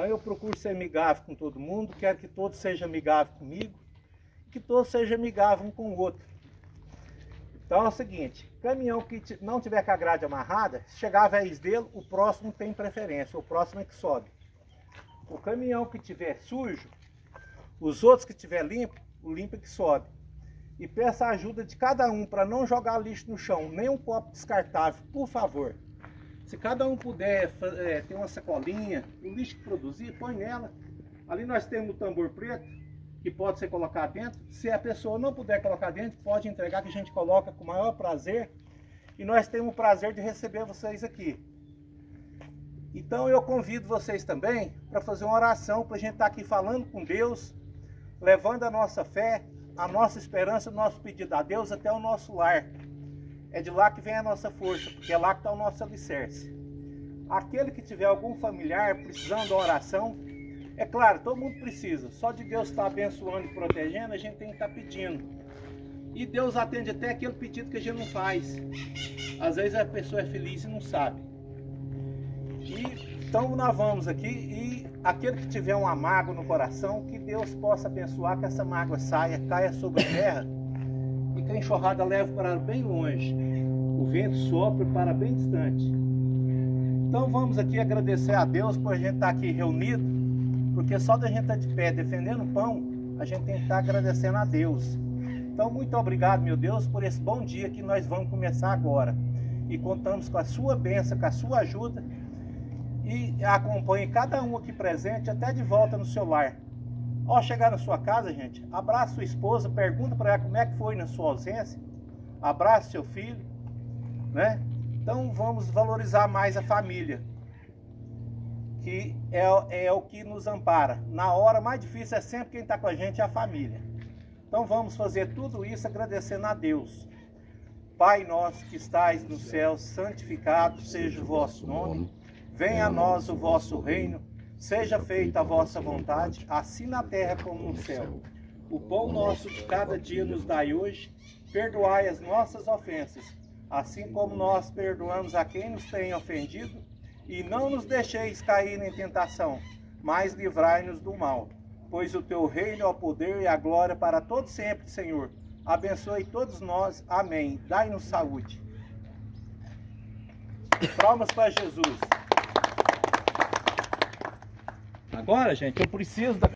Então eu procuro ser amigável com todo mundo, quero que todos sejam amigáveis comigo, que todos sejam amigáveis um com o outro. Então é o seguinte, caminhão que não tiver com a grade amarrada, chegar a vez dele, o próximo tem preferência, o próximo é que sobe. O caminhão que tiver sujo, os outros que tiver limpo, o limpo é que sobe. E peça a ajuda de cada um para não jogar lixo no chão, nem um copo descartável, por favor. Se cada um puder é, ter uma sacolinha, o lixo que produzir, põe nela. Ali nós temos o tambor preto, que pode ser colocado dentro. Se a pessoa não puder colocar dentro, pode entregar que a gente coloca com o maior prazer. E nós temos o prazer de receber vocês aqui. Então eu convido vocês também para fazer uma oração, para a gente estar tá aqui falando com Deus, levando a nossa fé, a nossa esperança, o nosso pedido a Deus até o nosso lar. É de lá que vem a nossa força, porque é lá que está o nosso alicerce. Aquele que tiver algum familiar precisando da oração, é claro, todo mundo precisa. Só de Deus estar abençoando e protegendo, a gente tem que estar pedindo. E Deus atende até aquele pedido que a gente não faz. Às vezes a pessoa é feliz e não sabe. E, então nós vamos aqui e aquele que tiver uma mágoa no coração, que Deus possa abençoar, que essa mágoa saia, caia sobre a terra e que a enxurrada leve para bem longe. O vento sopre para bem distante. Então vamos aqui agradecer a Deus por a gente estar aqui reunido, porque só da gente estar de pé defendendo o pão, a gente tem que estar agradecendo a Deus. Então muito obrigado, meu Deus, por esse bom dia que nós vamos começar agora. E contamos com a sua bênção, com a sua ajuda e acompanhe cada um aqui presente até de volta no seu lar. Ao chegar na sua casa, gente, abraça sua esposa, pergunta para ela como é que foi na sua ausência, abraça seu filho, né? Então vamos valorizar mais a família, que é, é o que nos ampara. Na hora mais difícil é sempre quem está com a gente é a família. Então vamos fazer tudo isso agradecendo a Deus. Pai nosso que estais no céu, santificado seja o vosso nome. Venha a nós o vosso reino, seja feita a vossa vontade, assim na terra como no céu. O pão nosso de cada dia nos dai hoje, perdoai as nossas ofensas, assim como nós perdoamos a quem nos tem ofendido, e não nos deixeis cair em tentação, mas livrai-nos do mal. Pois o teu reino é o poder e a glória para todos sempre, Senhor. Abençoe todos nós. Amém. Dai-nos saúde. Palmas para Jesus. Agora, gente, eu preciso da